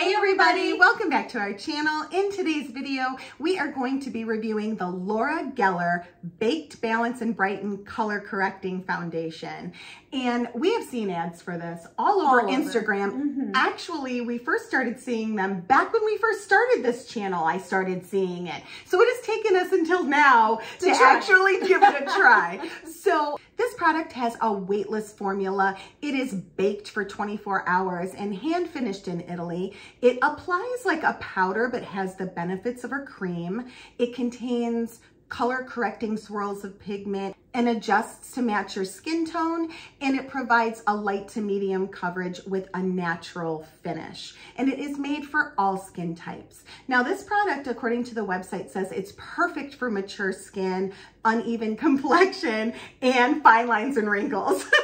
Hey everybody, welcome back to our channel. In today's video, we are going to be reviewing the Laura Geller Baked Balance and Brighten Color Correcting Foundation. And we have seen ads for this all over All. Instagram. Mhm. Actually, we first started seeing them back when we first started this channel, I started seeing it. So it has taken us until now to, To actually give it a try. so this product has a weightless formula. It is baked for 24 hours and hand finished in Italy. It applies like a powder, but has the benefits of a cream. It contains color correcting swirls of pigment and adjusts to match your skin tone. And it provides a light to medium coverage with a natural finish. And it is made for all skin types. Now this product, according to the website, says it's perfect for mature skin, uneven complexion, and fine lines and wrinkles.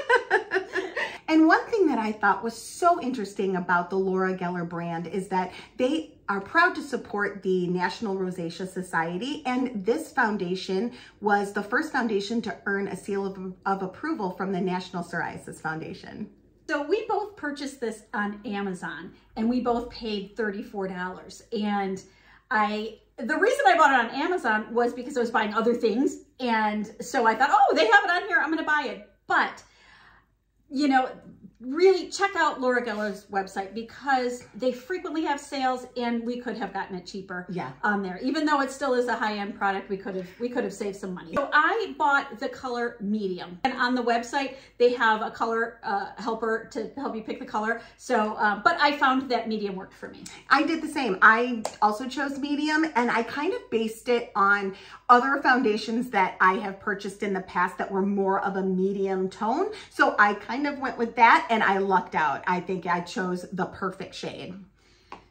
And one thing that I thought was so interesting about the Laura Geller brand is that they are proud to support the National Rosacea Society. And this foundation was the first foundation to earn a seal of, of approval from the National Psoriasis Foundation. So we both purchased this on Amazon and we both paid $34. And I, the reason I bought it on Amazon was because I was buying other things. And so I thought, oh, they have it on here. I'm going to buy it. But, you know, really check out Laura Geller's website because they frequently have sales and we could have gotten it cheaper Yeah. on there. Even though it still is a high-end product, we could have we could have saved some money. So I bought the color medium. And on the website, they have a color uh, helper to help you pick the color. So, uh, but I found that medium worked for me. I did the same. I also chose medium and I kind of based it on other foundations that I have purchased in the past that were more of a medium tone. So I kind of went with that and I lucked out. I think I chose the perfect shade.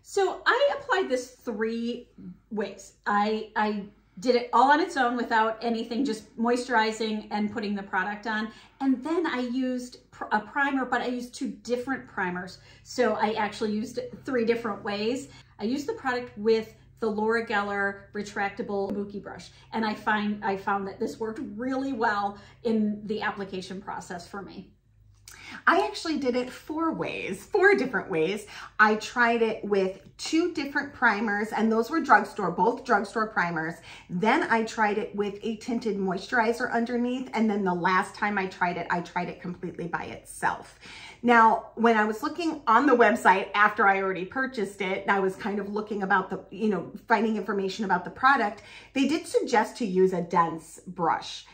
So I applied this three ways. I, I did it all on its own without anything, just moisturizing and putting the product on. And then I used a primer, but I used two different primers. So I actually used it three different ways. I used the product with the Laura Geller retractable Kabuki brush. And I find I found that this worked really well in the application process for me. I actually did it four ways, four different ways. I tried it with two different primers and those were drugstore, both drugstore primers. Then I tried it with a tinted moisturizer underneath. And then the last time I tried it, I tried it completely by itself. Now, when I was looking on the website after I already purchased it, and I was kind of looking about the, you know, finding information about the product, they did suggest to use a dense brush.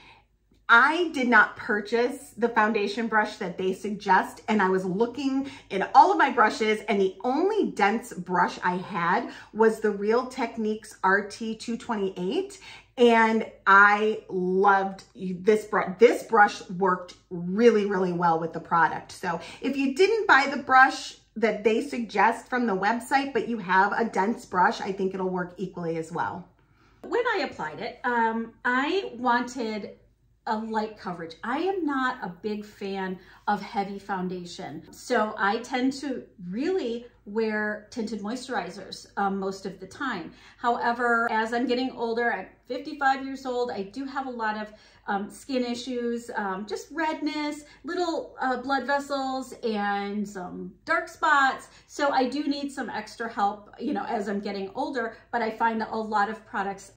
I did not purchase the foundation brush that they suggest and I was looking in all of my brushes and the only dense brush I had was the Real Techniques RT228 and I loved this brush. This brush worked really, really well with the product. So if you didn't buy the brush that they suggest from the website, but you have a dense brush, I think it'll work equally as well. When I applied it, um, I wanted a light coverage. I am not a big fan of heavy foundation. So I tend to really wear tinted moisturizers um, most of the time. However, as I'm getting older, I'm 55 years old, I do have a lot of um, skin issues, um, just redness, little uh, blood vessels, and some dark spots. So I do need some extra help, you know, as I'm getting older, but I find that a lot of products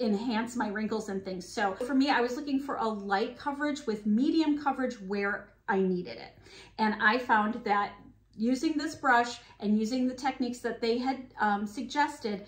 enhance my wrinkles and things. So for me, I was looking for a light coverage with medium coverage where I needed it. And I found that using this brush and using the techniques that they had um, suggested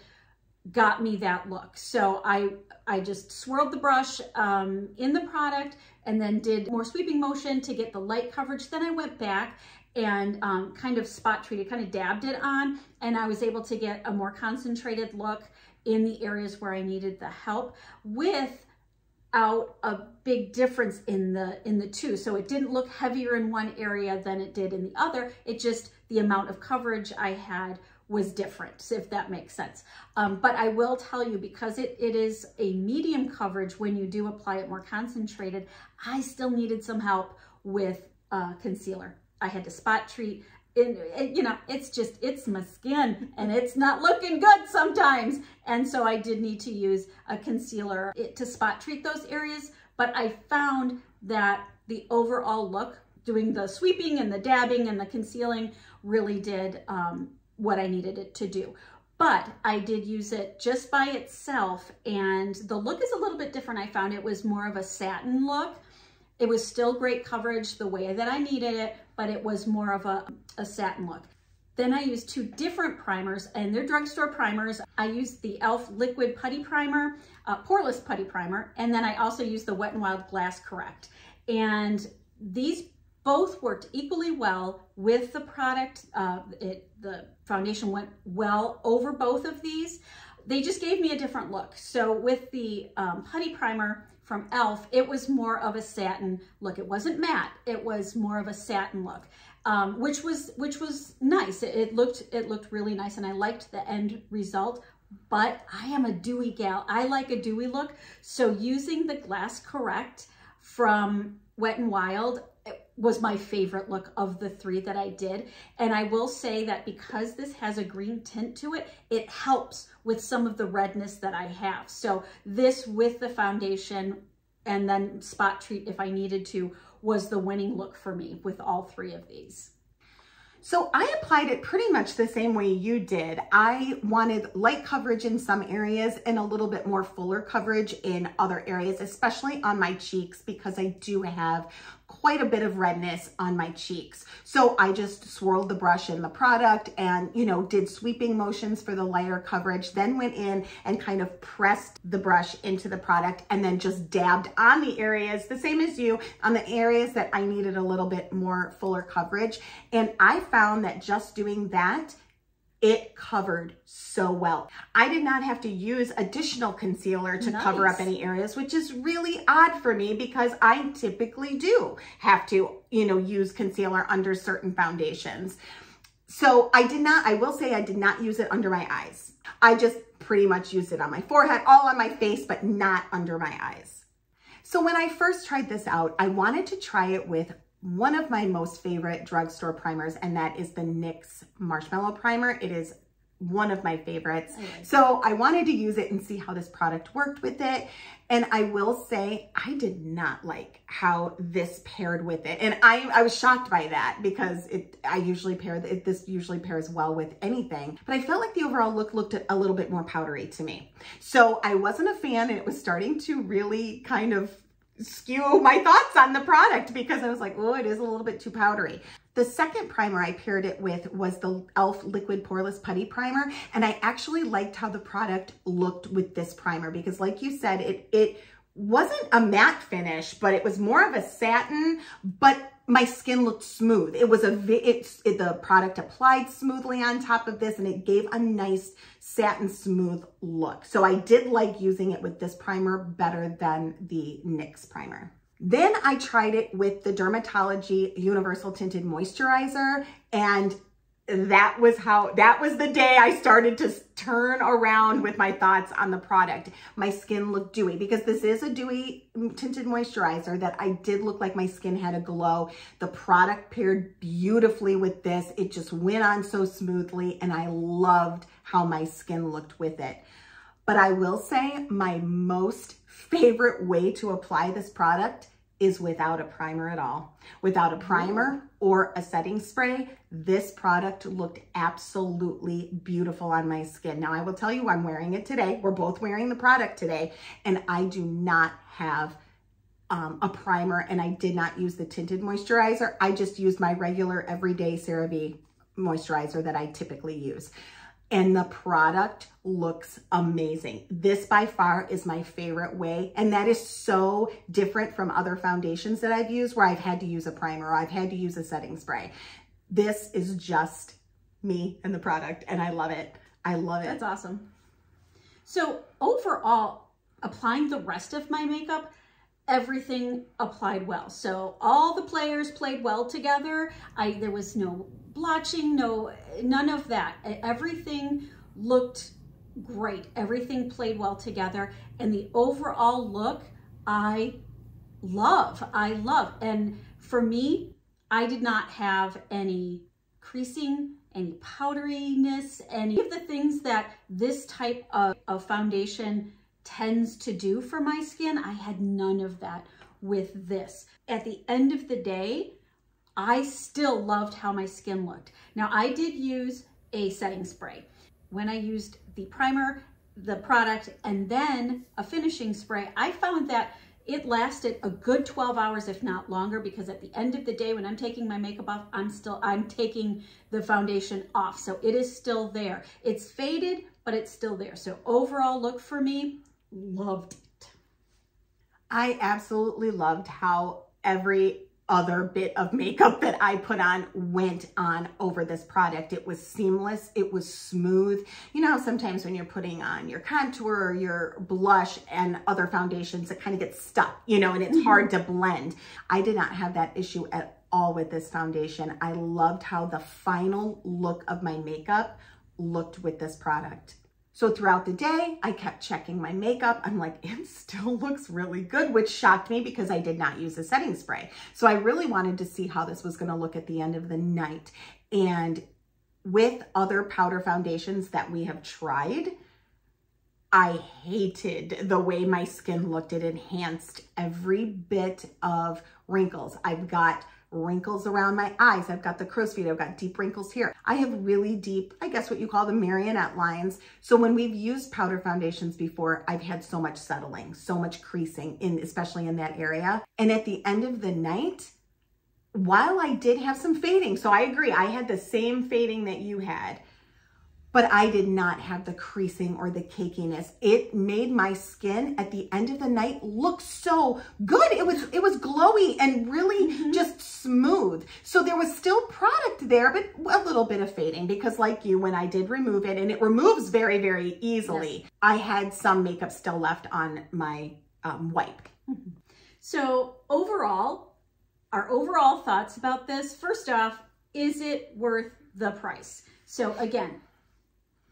got me that look. So I, I just swirled the brush um, in the product and then did more sweeping motion to get the light coverage. Then I went back and um, kind of spot treated, kind of dabbed it on, and I was able to get a more concentrated look in the areas where I needed the help without a big difference in the in the two. So it didn't look heavier in one area than it did in the other. It just, the amount of coverage I had was different, if that makes sense. Um, but I will tell you, because it, it is a medium coverage, when you do apply it more concentrated, I still needed some help with uh, concealer. I had to spot treat it, it, you know, it's just, it's my skin and it's not looking good sometimes. And so I did need to use a concealer to spot treat those areas. But I found that the overall look, doing the sweeping and the dabbing and the concealing really did um, what I needed it to do. But I did use it just by itself and the look is a little bit different. I found it was more of a satin look. It was still great coverage the way that I needed it, but it was more of a, a satin look. Then I used two different primers and they're drugstore primers. I used the e.l.f. Liquid Putty Primer, uh, Poreless Putty Primer, and then I also used the Wet n Wild Glass Correct. And these both worked equally well with the product. Uh, it, the foundation went well over both of these. They just gave me a different look. So with the um, Putty Primer from e.l.f., it was more of a satin look. It wasn't matte, it was more of a satin look. Um, which was which was nice. It, it looked it looked really nice, and I liked the end result but I am a dewy gal. I like a dewy look. So using the Glass Correct from Wet n Wild was my favorite look of the three that I did. And I will say that because this has a green tint to it, it helps with some of the redness that I have. So this with the foundation and then spot treat if I needed to was the winning look for me with all three of these. So I applied it pretty much the same way you did. I wanted light coverage in some areas and a little bit more fuller coverage in other areas, especially on my cheeks because I do have quite a bit of redness on my cheeks. So I just swirled the brush in the product and, you know, did sweeping motions for the lighter coverage, then went in and kind of pressed the brush into the product and then just dabbed on the areas, the same as you, on the areas that I needed a little bit more fuller coverage. And I found that just doing that it covered so well. I did not have to use additional concealer to nice. cover up any areas, which is really odd for me because I typically do have to, you know, use concealer under certain foundations. So I did not, I will say I did not use it under my eyes. I just pretty much used it on my forehead, all on my face, but not under my eyes. So when I first tried this out, I wanted to try it with one of my most favorite drugstore primers, and that is the NYX Marshmallow Primer. It is one of my favorites. I like so I wanted to use it and see how this product worked with it. And I will say, I did not like how this paired with it. And I, I was shocked by that because it, I usually pair, it, this usually pairs well with anything. But I felt like the overall look looked a little bit more powdery to me. So I wasn't a fan and it was starting to really kind of skew my thoughts on the product because I was like, oh, it is a little bit too powdery. The second primer I paired it with was the e.l.f. Liquid Poreless Putty Primer. And I actually liked how the product looked with this primer because like you said, it, it wasn't a matte finish, but it was more of a satin, but my skin looked smooth. It was a, it, it, the product applied smoothly on top of this and it gave a nice satin smooth look. So I did like using it with this primer better than the NYX primer. Then I tried it with the Dermatology Universal Tinted Moisturizer and that was how, that was the day I started to turn around with my thoughts on the product. My skin looked dewy because this is a dewy tinted moisturizer that I did look like my skin had a glow. The product paired beautifully with this. It just went on so smoothly and I loved how my skin looked with it. But I will say my most favorite way to apply this product is without a primer at all. Without a primer or a setting spray, this product looked absolutely beautiful on my skin. Now I will tell you, I'm wearing it today. We're both wearing the product today and I do not have um, a primer and I did not use the tinted moisturizer. I just used my regular everyday CeraVe moisturizer that I typically use and the product looks amazing. This by far is my favorite way. And that is so different from other foundations that I've used where I've had to use a primer or I've had to use a setting spray. This is just me and the product and I love it. I love it. That's awesome. So overall, applying the rest of my makeup, everything applied well. So all the players played well together. I There was no blotching, no, none of that. Everything looked great. Everything played well together. And the overall look, I love, I love. And for me, I did not have any creasing, any powderiness, any of the things that this type of, of foundation tends to do for my skin. I had none of that with this. At the end of the day, I still loved how my skin looked. Now I did use a setting spray. When I used the primer, the product, and then a finishing spray, I found that it lasted a good 12 hours, if not longer, because at the end of the day, when I'm taking my makeup off, I'm still, I'm taking the foundation off. So it is still there. It's faded, but it's still there. So overall look for me, loved it. I absolutely loved how every other bit of makeup that I put on went on over this product. It was seamless. It was smooth. You know, sometimes when you're putting on your contour or your blush and other foundations, it kind of gets stuck, you know, and it's mm-hmm. hard to blend. I did not have that issue at all with this foundation. I loved how the final look of my makeup looked with this product. So throughout the day, I kept checking my makeup. I'm like, it still looks really good, which shocked me because I did not use a setting spray. So I really wanted to see how this was gonna look at the end of the night. And with other powder foundations that we have tried, I hated the way my skin looked. It enhanced every bit of wrinkles. I've got wrinkles around my eyes. I've got the crow's feet. I've got deep wrinkles here. I have really deep, I guess what you call the marionette lines. So when we've used powder foundations before, I've had so much settling, so much creasing in, especially in that area. And at the end of the night, while I did have some fading, so I agree, I had the same fading that you had, but I did not have the creasing or the cakiness. It made my skin at the end of the night look so good. It was it was glowy and really mm -hmm. just smooth. So there was still product there, but a little bit of fading because like you, when I did remove it, and it removes very, very easily, yes. I had some makeup still left on my um, wipe. Mm -hmm. So overall, our overall thoughts about this, first off, is it worth the price? So again,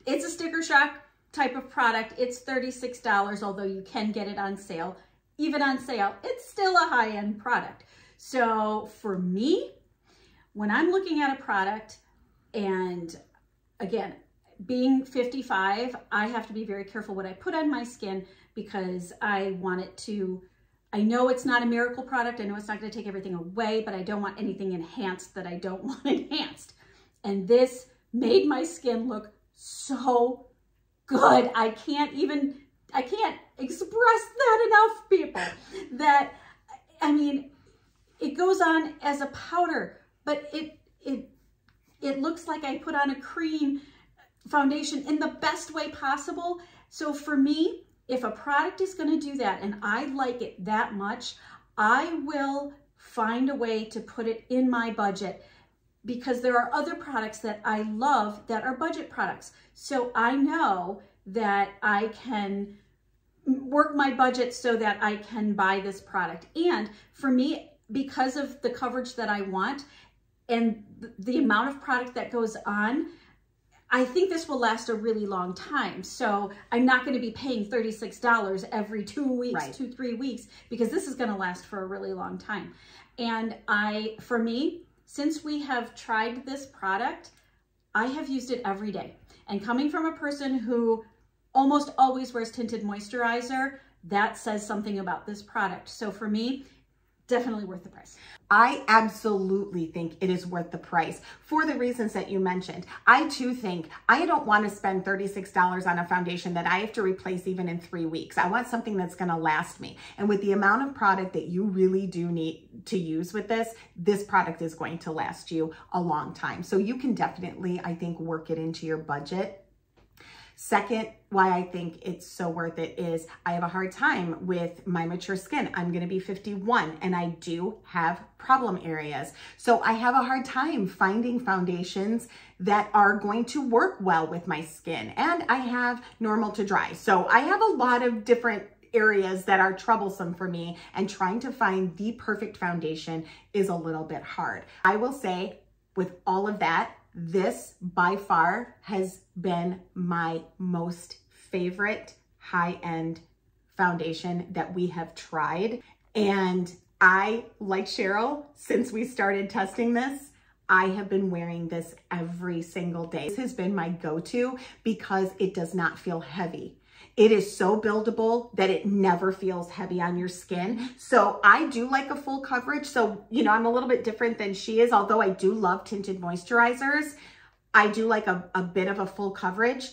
it's a sticker shock type of product. It's $36, although you can get it on sale. Even on sale, it's still a high-end product. So for me, when I'm looking at a product and again, being 55, I have to be very careful what I put on my skin because I want it to, I know it's not a miracle product. I know it's not gonna take everything away, but I don't want anything enhanced that I don't want enhanced. And this made my skin look so good. I can't even, I can't express that enough, people. That, I mean, it goes on as a powder, but it, it, it looks like I put on a cream foundation in the best way possible. So for me, if a product is gonna do that and I like it that much, I will find a way to put it in my budget because there are other products that I love that are budget products. So I know that I can work my budget so that I can buy this product. And for me, because of the coverage that I want and the amount of product that goes on, I think this will last a really long time. So I'm not going to be paying $36 every two weeks, right. two, three weeks, because this is going to last for a really long time. And I, for me, since we have tried this product, I have used it every day. And coming from a person who almost always wears tinted moisturizer, that says something about this product. So for me, definitely worth the price. I absolutely think it is worth the price for the reasons that you mentioned. I too think I don't want to spend $36 on a foundation that I have to replace even in three weeks. I want something that's going to last me. And with the amount of product that you really do need to use with this, this product is going to last you a long time. So you can definitely, I think, work it into your budget Second, why I think it's so worth it is I have a hard time with my mature skin. I'm gonna be 51 and I do have problem areas. So I have a hard time finding foundations that are going to work well with my skin. And I have normal to dry. So I have a lot of different areas that are troublesome for me and trying to find the perfect foundation is a little bit hard. I will say with all of that, this by far has been my most favorite high-end foundation that we have tried. And I, like Cheryl, since we started testing this, I have been wearing this every single day. This has been my go-to because it does not feel heavy. It is so buildable that it never feels heavy on your skin. So I do like a full coverage. So, you know, I'm a little bit different than she is, although I do love tinted moisturizers. I do like a, a bit of a full coverage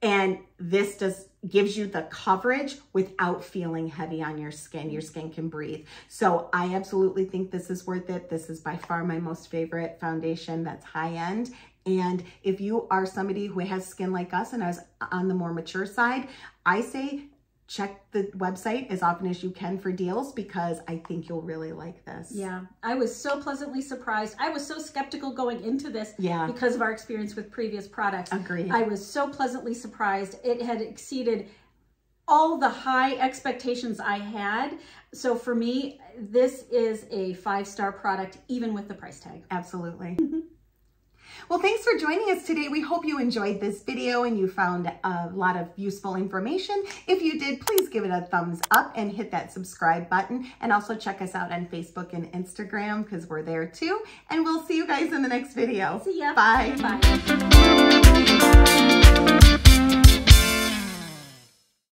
and this does gives you the coverage without feeling heavy on your skin. Your skin can breathe. So I absolutely think this is worth it. This is by far my most favorite foundation that's high end. And if you are somebody who has skin like us and is on the more mature side, I say check the website as often as you can for deals because I think you'll really like this. Yeah, I was so pleasantly surprised. I was so skeptical going into this yeah. because of our experience with previous products. Agreed. I was so pleasantly surprised. It had exceeded all the high expectations I had. So for me, this is a five-star product, even with the price tag. Absolutely. Mm-hmm. Well, thanks for joining us today. We hope you enjoyed this video and you found a lot of useful information. If you did, please give it a thumbs up and hit that subscribe button. And also check us out on Facebook and Instagram because we're there too. And we'll see you guys in the next video. See ya. Bye. Bye.